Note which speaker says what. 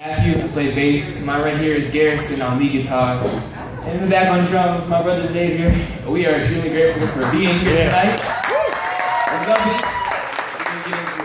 Speaker 1: Matthew, I play bass. My right here is Garrison on lead guitar. And in the back on drums, my brother Xavier. We are extremely grateful for being here tonight. We love it. We're going to get into